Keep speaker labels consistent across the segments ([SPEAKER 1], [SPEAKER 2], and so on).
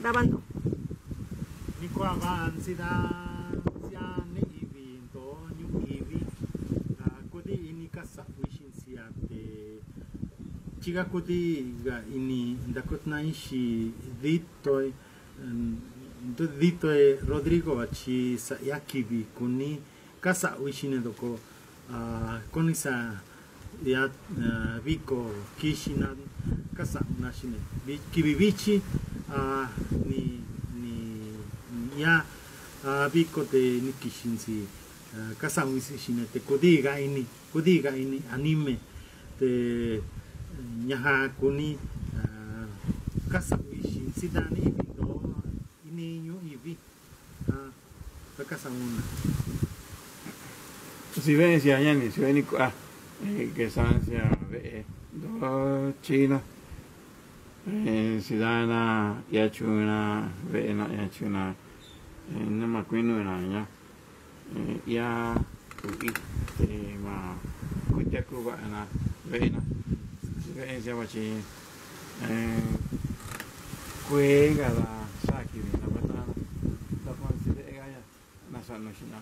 [SPEAKER 1] Grabando.
[SPEAKER 2] Da. Chiga kodi ga ini ndakot na ishi dito ndo dito e Rodrigo wachi sa yakivi kuni kasa wishin doko koni sa ya viko kasa nashine kivivichi ni ni ya viko de nikishinsi kasa wishin te kodiga ini kodiga ini anime te nyaha kuni kasa wishin sidani ibindo ini nyu ivi kasa una
[SPEAKER 3] si ven si añani si ven ah que san si ve do china Eh, sidana yachuna vena yachuna nama quinu nanya ya kuki ma kutya kuba na vena. Vena siamo ci quega eh, la saki vena batana la fonte ega ya na sanno shina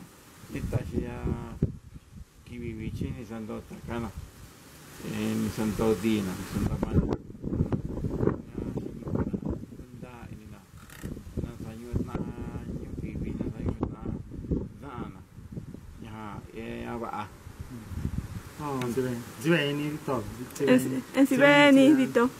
[SPEAKER 3] ditta shia kivi vicini sandotta kana mi santo dina mi santo mano e aba
[SPEAKER 2] Oh, dove? Zveni, to.
[SPEAKER 1] En, en Sibeni, Vito.